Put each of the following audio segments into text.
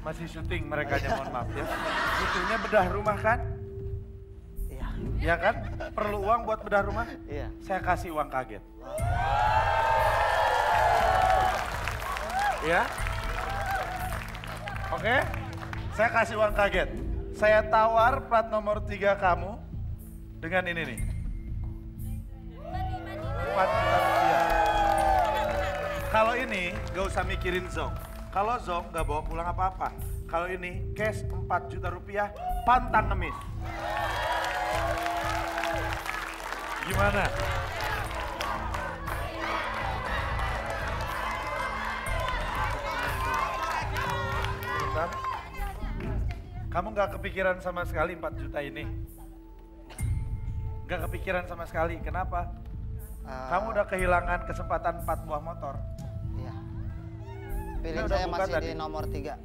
Masih syuting mereka mohon maaf ya. Butuhnya bedah rumah kan? Iya. Iya kan? Perlu uang buat bedah rumah? Iya. Saya kasih uang kaget. Ya? Oke? Saya kasih uang kaget. Saya tawar plat nomor tiga kamu dengan ini nih. 4 juta rupiah. Kalau ini gak usah mikirin Zong. Kalau Zong gak bawa pulang apa-apa. Kalau ini cash 4 juta rupiah, pantang ngemis. Gimana? Bentar. Kamu gak kepikiran sama sekali 4 juta ini? Gak kepikiran sama sekali, kenapa? Eh, Kamu udah kehilangan kesempatan 4 buah motor. Pilih saya masih tadi. di nomor tiga.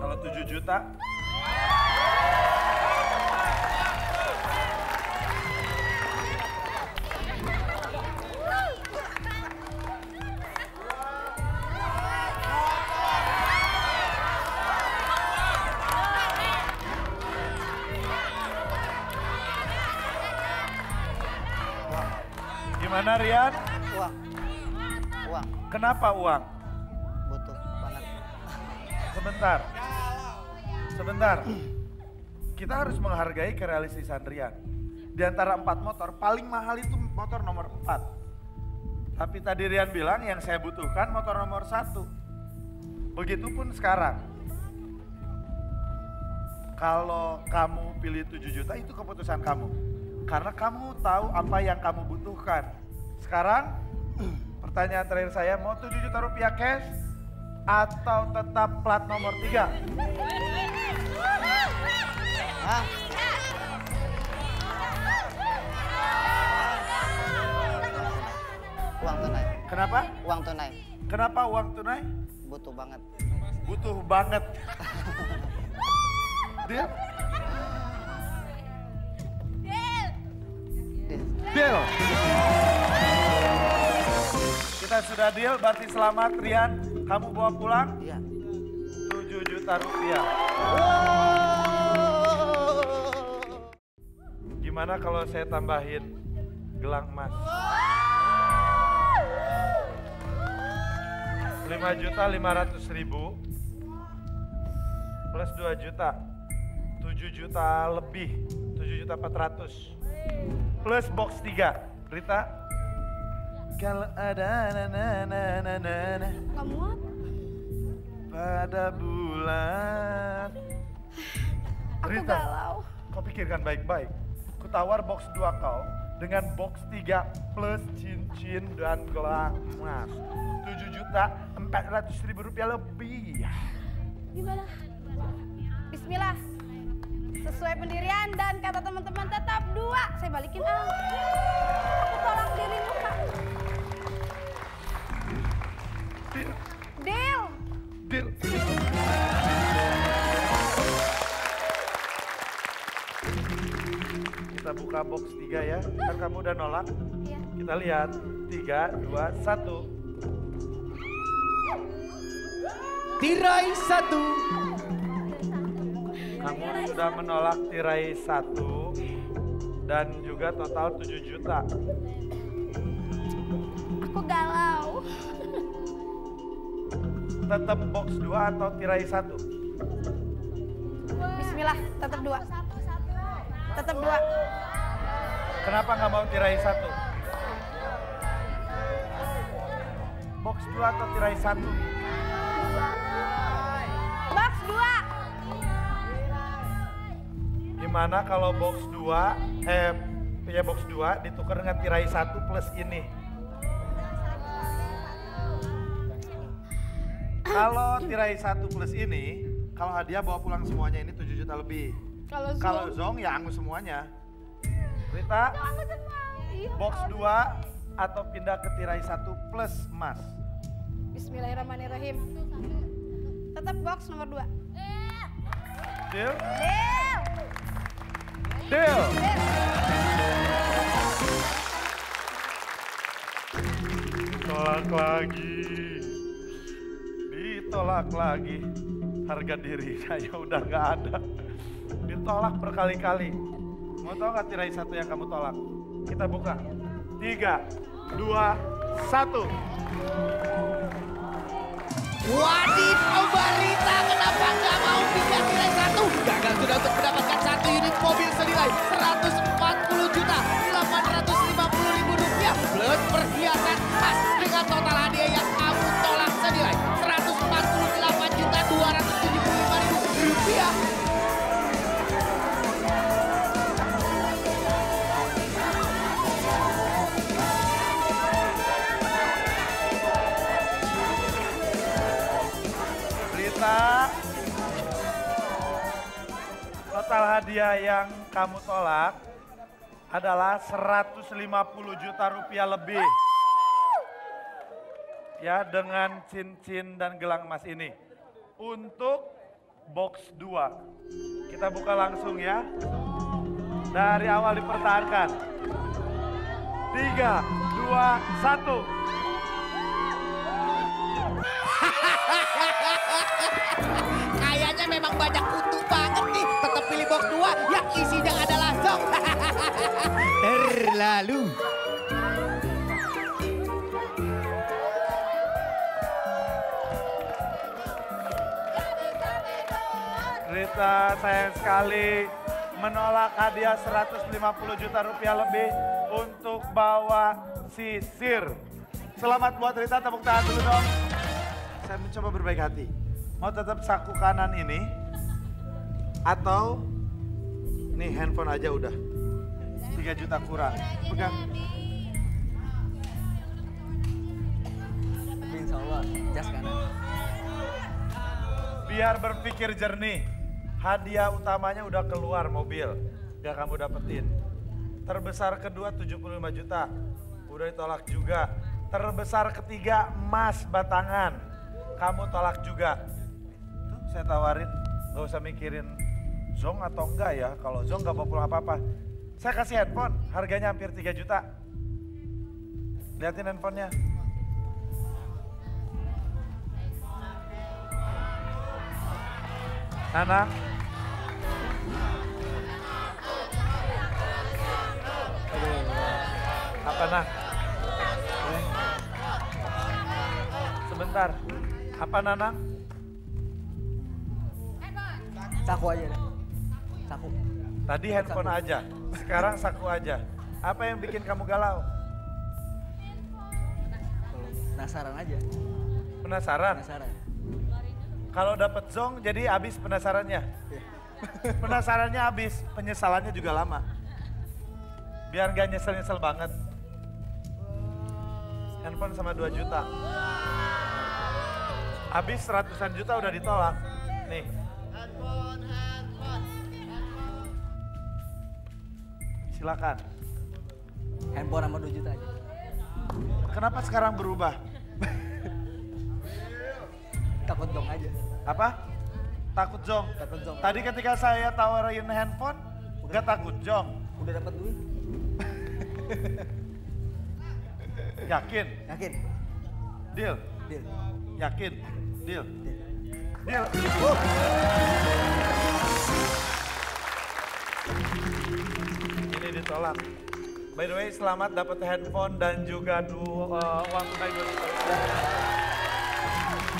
Kalau 7 juta, Kenapa uang? Butuh banget. Sebentar. Sebentar. Kita harus menghargai kerealistisan Rian. Di antara empat motor, paling mahal itu motor nomor empat. Tapi tadi Rian bilang yang saya butuhkan motor nomor satu. Begitupun sekarang. Kalau kamu pilih 7 juta itu keputusan kamu. Karena kamu tahu apa yang kamu butuhkan. Sekarang pertanyaan terakhir saya mau 7 juta rupiah cash atau tetap plat nomor 3? Hah? Uang tunai. Kenapa? Uang tunai. Kenapa uang tunai? Butuh banget. Butuh banget. Deal? Deal. Deal. Sudah deal, berarti selamat Rian. Kamu bawa pulang Iya. 7 juta rupiah. Gimana kalau saya tambahin gelang emas? 5 juta 500 ribu plus 2 juta 7 juta lebih 7 juta 400 plus box 3 Rita kalau ada na na na na na na Kamu apa? pada bulan Aku Rita. galau. Kau pikirkan baik-baik. Ku tawar box 2 kau dengan box 3 plus cincin dan gelang emas. 7 juta 400 ribu rupiah lebih. Gimana? Bismillah. Sesuai pendirian dan kata teman-teman tetap dua. Saya balikin ah. Kita buka box 3 ya. Kan kamu udah nolak. Iya. Kita lihat. 3, 2, 1. Tirai satu. Kamu sudah menolak tirai 1 dan juga total 7 juta. Aku galau. Tetap box 2 atau tirai 1? Bismillah. Tetap dua. Tetap dua. Kenapa nggak mau tirai 1? Box 2 atau tirai 1? Box dua. Gimana kalau box 2, eh ya box 2 ditukar dengan tirai 1 plus ini? Kalau tirai 1 plus ini, kalau hadiah bawa pulang semuanya ini 7 juta lebih. Kalau Kalau Zoom. Zong ya angus semuanya. Rita. Iya. box 2 atau pindah ke tirai 1 plus emas? Bismillahirrahmanirrahim. Tetap box nomor dua. Deal? Deal. Deal. Deal. Ditolak lagi. Ditolak lagi. Harga diri saya udah nggak ada. Ditolak berkali-kali. Mau tahu nggak tirai satu yang kamu tolak? Kita buka. Tiga, dua, satu. Wadidaw Barita kenapa nggak mau pindah nilai satu? Gagal sudah untuk mendapatkan satu unit mobil senilai 140 juta Rita, total hadiah yang kamu tolak adalah 150 juta rupiah lebih. Ya, dengan cincin dan gelang emas ini. Untuk box 2. Kita buka langsung ya. Dari awal dipertahankan. 3, 2, 1. Rita sayang sekali menolak hadiah 150 juta rupiah lebih untuk bawa sisir. Selamat buat Rita, tepuk tangan dulu dong. Saya mencoba berbaik hati. Mau tetap saku kanan ini atau nih handphone aja udah 3 juta kurang. Pegang. Insya Allah, jas kanan. Biar berpikir jernih. Hadiah utamanya udah keluar mobil. Gak kamu dapetin. Terbesar kedua 75 juta. Udah ditolak juga. Terbesar ketiga emas batangan. Kamu tolak juga. Tuh saya tawarin. Gak usah mikirin Zong atau enggak ya. Kalau Zong gak pulang apa-apa. Saya kasih handphone. Harganya hampir 3 juta. Liatin handphonenya. Nana. Apa nah? Eh. Sebentar. Apa Nana? Saku aja. Saku. Tadi handphone aja. Sekarang saku aja. Apa yang bikin kamu galau? Penasaran aja. Penasaran? Penasaran. Kalau dapet zong jadi habis penasarannya. Penasarannya habis, penyesalannya juga lama. Biar gak nyesel-nyesel banget. Handphone sama 2 juta. Habis ratusan juta udah ditolak. Nih. Silakan. Handphone sama 2 juta aja. Kenapa sekarang berubah? takut jong aja. Apa? Takut jong. Takut jong. Tadi ketika saya tawarin handphone, nggak takut jong. Udah dapat duit. Yakin? Yakin. Deal. Deal. Yakin. Deal. Deal. Deal. Oh. Ini ditolak. By the way, selamat dapat handphone dan juga dua uh, eh, uang tunai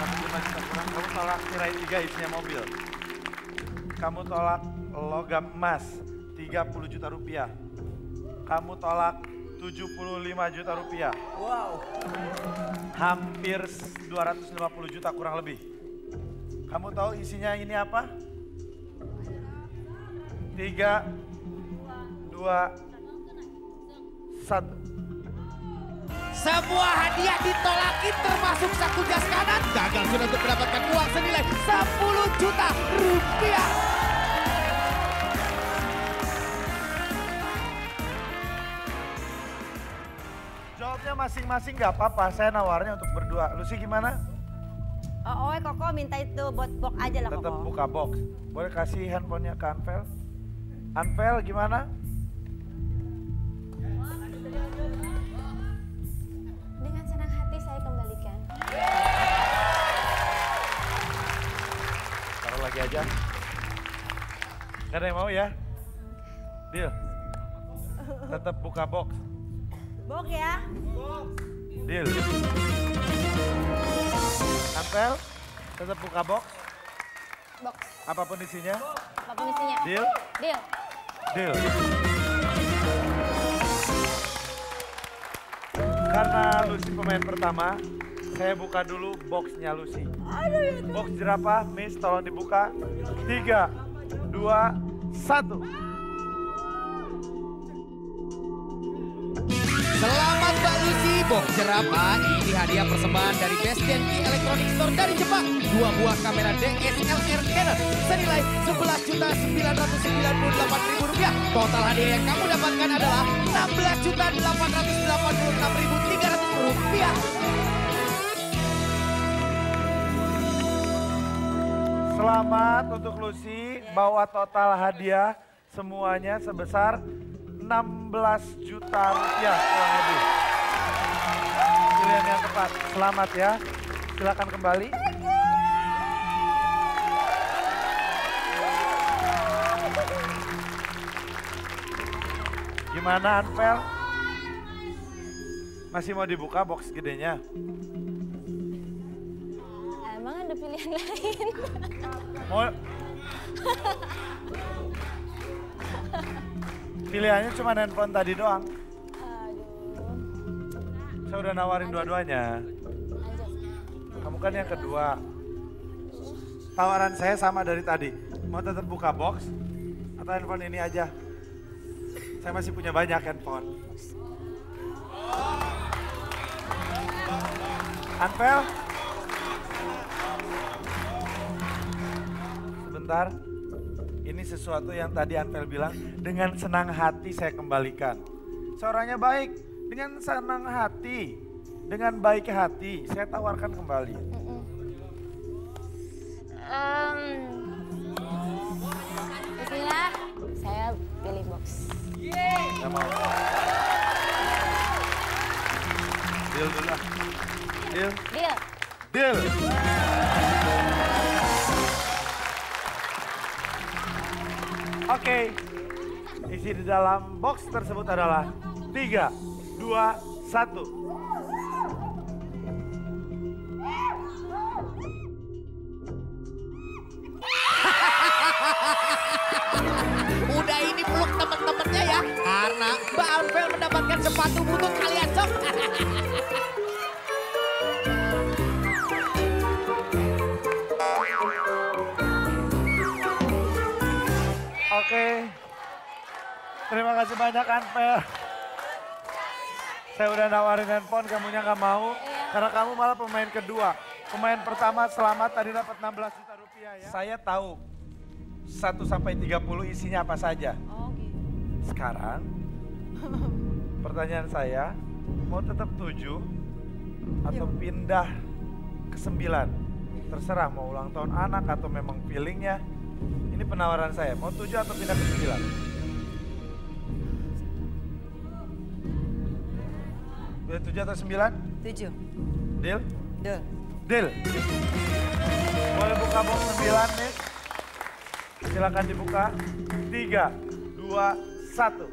tapi cuma bisa kurang, kamu tolak tirai tiga isinya mobil. Kamu tolak logam emas 30 juta rupiah. Kamu tolak 75 juta rupiah. Wow. Hampir 250 juta kurang lebih. Kamu tahu isinya ini apa? Tiga, dua, satu. Semua hadiah ditolak sudah untuk mendapatkan uang senilai 10 juta rupiah. Jawabnya masing-masing nggak apa-apa. Saya nawarnya untuk berdua. Lucy gimana? Oh, oh, Koko minta itu buat box aja lah Tetap Koko. buka box. Boleh kasih handphonenya ke Anvel? Anvel gimana? Aja. Gak ada yang mau ya? Deal. Tetap buka box. Bok ya. Deal. Ampel, tetap buka box. Box. Apa pun isinya. Apa pun isinya. Deal. Deal. Deal. Karena Lucy pemain pertama, saya buka dulu boxnya Lucy. Box jerapah, Miss tolong dibuka. Tiga, dua, satu. Selamat Mbak Lucy, box jerapah. Ini hadiah persembahan dari Best Denki Electronic Store dari Jepang. Dua buah kamera DSLR Canon senilai 11 juta 998 ribu rupiah. Total hadiah yang kamu dapatkan adalah 16 juta 886 ribu 300 rupiah. Selamat untuk Lucy, bawa total hadiah semuanya sebesar 16 juta rupiah kurang lebih. Pilihan yang tepat, selamat ya. Silakan kembali. Gimana Anpel? Masih mau dibuka box gedenya? Emang ada pilihan lain? Mau Pilihannya cuma handphone tadi doang. Aduh. Saya udah nawarin dua-duanya. Kamu kan yang kedua. Tawaran saya sama dari tadi. Mau tetap buka box atau handphone ini aja? Saya masih punya banyak handphone. Anpel? Sebentar. Ini sesuatu yang tadi Anpel bilang, dengan senang hati saya kembalikan. Seorangnya baik, dengan senang hati, dengan baik hati, saya tawarkan kembali. Em, Bismillah, saya pilih box. Gak mau. Deal dulu lah. Deal. Deal. Deal. Oke. Isi di dalam box tersebut adalah 3, 2, 1. Udah ini peluk temen-temennya ya. Karena Mbak Anvel mendapatkan sepatu butut kalian sok. Terima kasih banyak Anpel. Saya udah nawarin handphone, kamunya nggak mau. Karena kamu malah pemain kedua. Pemain pertama selamat tadi dapat 16 juta rupiah ya. Saya tahu 1 sampai 30 isinya apa saja. Oh gitu. Sekarang pertanyaan saya, mau tetap 7 atau pindah ke 9? Terserah mau ulang tahun anak atau memang feelingnya. Ini penawaran saya, mau 7 atau pindah ke 9? Pilih 7 atau 9? Tujuh. Deal? Deal. Deal. Boleh buka box 9 nih. Silakan dibuka. 3, 2, 1.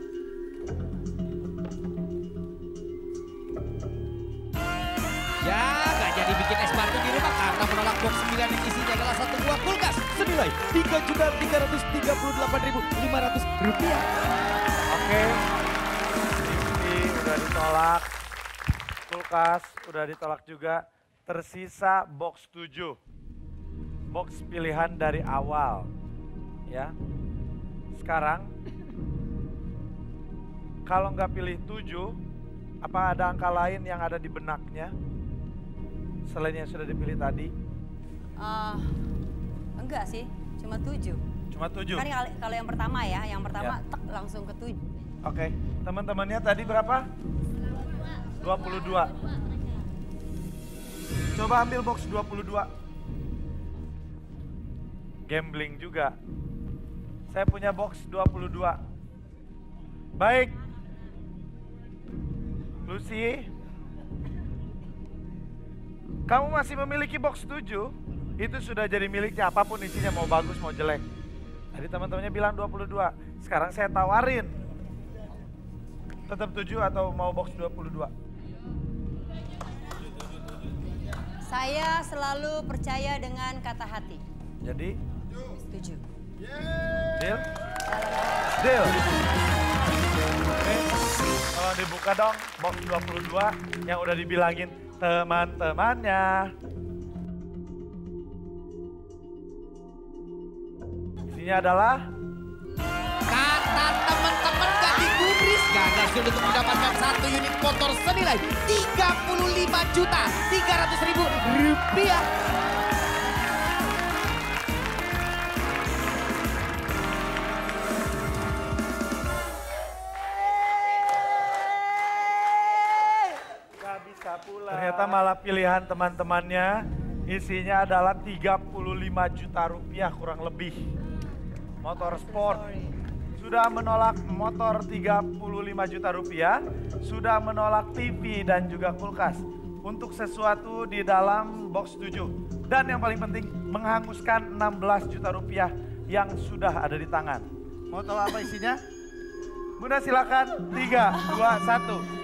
Ya, gak jadi bikin es batu di rumah karena menolak box 9 yang isinya adalah satu buah kulkas senilai 3 juta 338 ribu 500 rupiah. Oke. TV udah ditolak. Kulkas udah ditolak juga. Tersisa box 7. Box pilihan dari awal. Ya. Sekarang kalau nggak pilih 7, apa ada angka lain yang ada di benaknya? Selain yang sudah dipilih tadi, Eh, enggak sih, cuma tujuh. cuma 7. Kan kalau- yang pertama ya, yang pertama Ya. tek langsung ke tujuh. Oke, teman-temannya tadi berapa? 22. Coba ambil box 22. Gambling juga. Saya punya box 22. Baik. Lucy. Kamu masih memiliki box 7? itu sudah jadi miliknya apa pun isinya mau bagus mau jelek. Tadi teman-temannya bilang 22. Sekarang saya tawarin. Tetap 7 atau mau box 22? Saya selalu percaya dengan kata hati. Jadi Setuju. deal? Deal. Oke, tolong dibuka dong box 22 yang udah dibilangin teman-temannya. Isinya adalah Gagal sudah untuk mendapatkan satu unit motor senilai 35 juta 300 ribu rupiah. ternyata malah pilihan teman-temannya isinya adalah 35 juta rupiah kurang lebih. Motor sport sudah menolak motor 35 juta rupiah, sudah menolak TV dan juga kulkas untuk sesuatu di dalam box 7. Dan yang paling penting menghanguskan 16 juta rupiah yang sudah ada di tangan. Mau tahu apa isinya? Bunda silakan 3, 2, 1.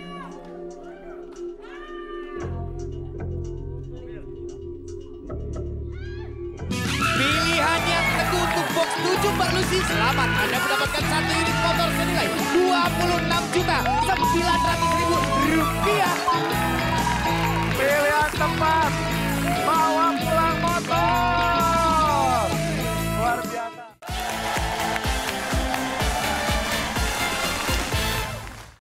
Box 7 Mbak Lucy. Selamat Anda mendapatkan satu unit motor senilai 26 juta 900 ribu rupiah. Pilihan tepat.